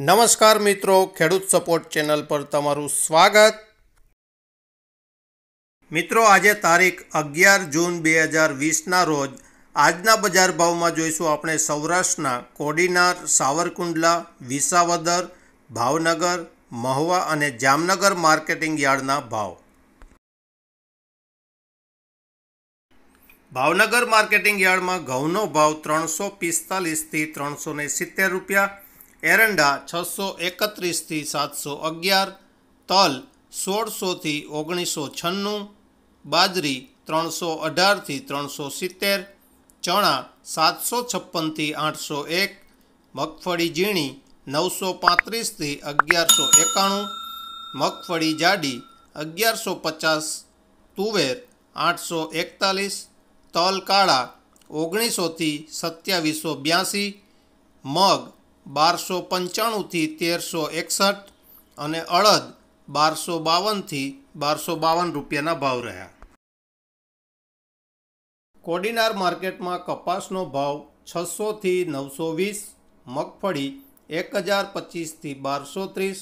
નમસ્કાર મિત્રો, ખેડૂત સપોર્ટ ચેનલ પર તમારું સ્વાગત. મિત્રો, આજે તારીખ અગિયાર જૂન બે હજાર વીસના રોજ આજના બજાર ભાવમાં જોઈશું આપણે સૌરાષ્ટ્રના કોડીનાર, સાવરકુંડલા, વિસાવદર, ભાવનગર, મહુવા અને જામનગર માર્કેટિંગ યાર્ડના ભાવ. ભાવનગર માર્કેટિંગ યાર્ડમાં ઘઉંનો ભાવ ત્રણસો પિસ્તાલીસથી ત્રણસો સિત્તેર રૂપિયા એરંડા છસો એકત્રીસથી સાતસો અગિયાર, તલ સોળસોથી ઓગણીસો છન્નું, બાજરી ત્રણસો અઢારથી ત્રણસો સિત્તેર, ચણા સાતસો છપ્પનથી આઠસો એક, મગફળી ઝીણી નવસો પાંત્રીસથી અગિયારસો એકાણું, મગફળી જાડી અગિયારસો પચાસ, તુવેર આઠસો એકતાલીસ, તલ કાળા ઓગણીસોથી સત્યાવીસો બ્યાસી, મગ બારસો પંચાણુંથી તેરસો એકસઠ અને અડદ બારસો બાવનથી બારસો બાવન રૂપિયાના ભાવ રહ્યા. કોડીનાર માર્કેટમાં કપાસનો ભાવ છસોથી નવસો વીસ, મગફળી એક હજાર પચીસથી બારસો ત્રીસ,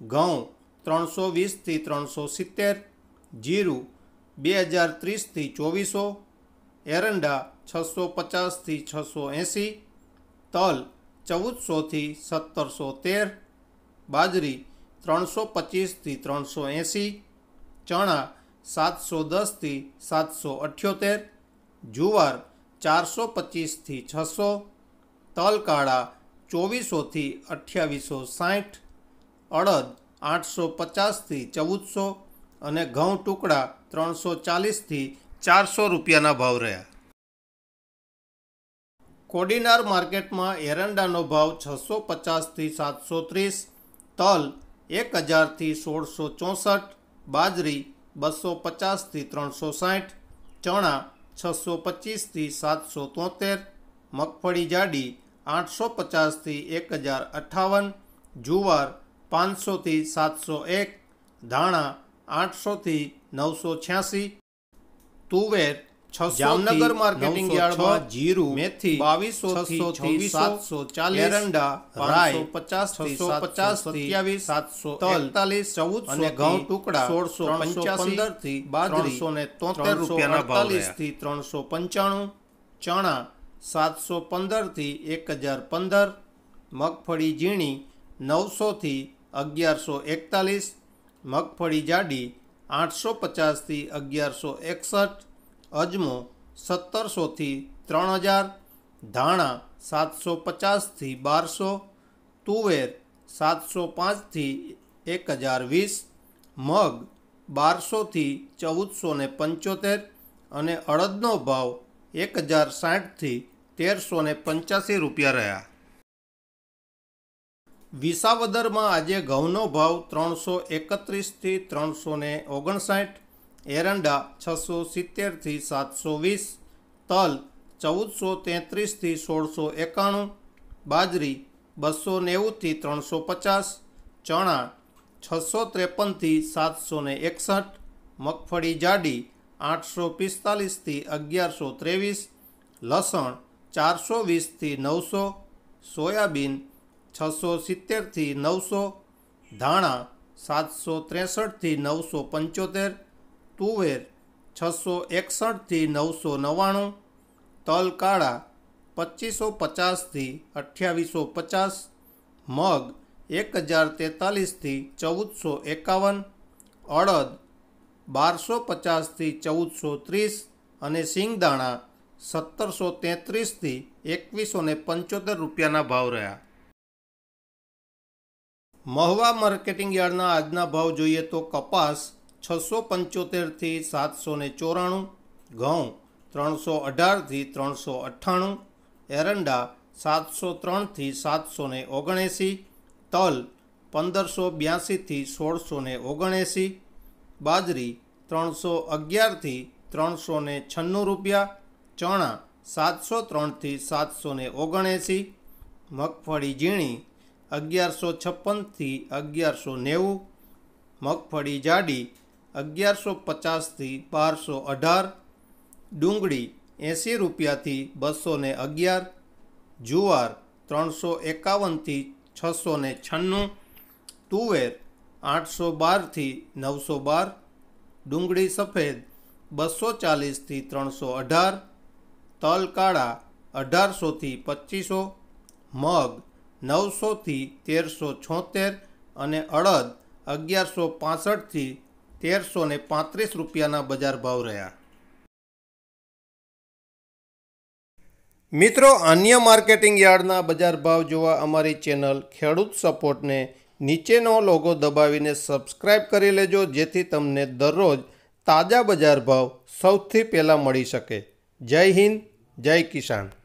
ઘઉં ત્રણસો વીસથી ત્રણસો સિત્તેર, જીરું બે હજાર ત્રીસથી ચોવીસો, એરંડા છસો પચાસથી છસો એંસી, તલ ચૌદસોથી સત્તરસો તેર બાજરી ત્રણસો પચીસથી ત્રણસો એંસી ચણા સાતસો દસથી સાતસો અઠ્યોતેર જુવાર ચારસો પચીસથી છસો, તલકાળા ચોવીસોથી અઠ્યાવીસો સાઠ અડદ આઠસો પચાસથી ચૌદસો અને ઘઉં ટુકડા ત્રણસો ચાલીસથી ચારસો રૂપિયાના ભાવ રહ્યા. કોડીનાર માર્કેટમાં એરંડાનો ભાવ છસો પચાસથી સાતસો ત્રીસ, તલ એક હજારથી સોળસો ચોસઠ, બાજરી બસો પચાસથી ત્રણસો સાઠ, ચણા છસો પચીસથી સાતસો તોતેર, મગફળી જાડી આઠસો પચાસથી એક હજાર અઠ્ઠાવન જુવાર પાંચસોથી સાતસો એક, ધાણા આઠસોથી નવસો છ્યાસી, તુવેર જામનગર માર્કેટિંગ યાર્ડમાં જીરું મેથી બાવીસો થી સાતસો ચાલીસ એરંડા રાય પચાસ છસો પચાસ સત્યાવીસ સાતસો તેતાલીસ ચૌદ અને ઘઉં ટુકડા સોળસો પંચાસી થી બારસો ને તોતેર રૂપિયાના અડતાલીસથી ત્રણસો પંચાણું ચણા સાતસો પંદરથી એક હજાર પંદર મગફળી ઝીણી નવસો થી અગિયારસો એકતાલીસ મગફળી જાડી આઠસો પચાસથી અગિયારસો એકસઠ અજમો સત્તરસોથી ત્રણ હજાર, ધાણા સાતસો પચાસથી બારસો, તુવેર સાતસો પાંચથી એક હજાર વીસ, મગ બારસોથી ચૌદસો ને પંચોતેર અને અડદનો ભાવ એક હજાર સાઠથી તેરસો ને પંચ્યાસી રૂપિયા રહ્યા. વિસાવદરમાં આજે ઘઉંનો ભાવ ત્રણસો એકત્રીસથી ત્રણસો ને ઓગણસાઠ એરંડા છસો સિત્તેરથી સાતસો વીસ, તલ ચૌદસો તેત્રીસથી સોળસો એકાણું, બાજરી બસો નેવુંથી ત્રણસો પચાસ, ચણા છસો ત્રેપનથી સાતસો ને એકસઠ, મગફળી જાડી આઠસો પિસ્તાલીસથી અગિયારસો ત્રેવીસ, લસણ ચારસો વીસથી નવસો, સોયાબીન છસો સિત્તેરથી નવસો, ધાણા સાતસો ત્રેસઠથી નવસો પંચોતેર તુવેર છસો એકસઠથી નવસો નવ્વાણું, તલ કાળા પચીસો પચાસથી અઠ્યાવીસો પચાસ, મગ એક હજાર તેતાલીસથી ચૌદસો એકાવન, અડદ બારસો પચાસથી ચૌદસો ત્રીસ અને સિંગદાણા સત્તરસો તેત્રીસથી એકવીસો ને પંચોતેર રૂપિયાના ભાવ રહ્યા. મહુવા માર્કેટિંગ યાર્ડના આજના ભાવ જોઈએ તો કપાસ છસો પંચોતેરથી સાતસો ને ચોરાણું, ઘઉં ત્રણસો અઢારથી ત્રણસો અઠ્ઠાણું, એરંડા સાતસો ત્રણથી સાતસો ને ઓગણએંસી, તલ પંદરસો બ્યાસીથી સોળસો ને ઓગણએંસી, બાજરી ત્રણસો અગિયારથી ત્રણસો ને છન્નું રૂપિયા, ચણા સાતસો ત્રણથી સાતસો ને ઓગણએંસી, મગફળી ઝીણી અગિયારસો છપ્પનથી અગિયારસો નેવું, મગફળી જાડી અગિયારસો પચાસથી બારસો અઢાર, ડુંગળી એંસી રૂપિયાથી બસો ને અગિયાર, જુવાર ત્રણસો એકાવનથી છસો ને છન્નું, તુવેર આઠસો બારથી નવસો બાર, ડુંગળી સફેદ બસો ચાલીસથી ત્રણસો અઢાર તલ કાળા અઢારસોથી પચીસો, મગ નવસોથી તેરસો છોતેર અને અડદ અગિયારસો પાસઠથી તેરસો ને પાંત્રીસ રૂપિયાના બજાર ભાવ રહ્યા. મિત્રો, અન્ય માર્કેટિંગ યાર્ડના બજાર ભાવ જોવા અમારી ચેનલ ખેડૂત સપોર્ટને નીચેનો લોગો દબાવીને સબસ્ક્રાઇબ કરી લેજો, જેથી તમને દરરોજ તાજા બજાર ભાવ સૌથી પહેલાં મળી શકે. જય હિન્દ, જય કિસાન.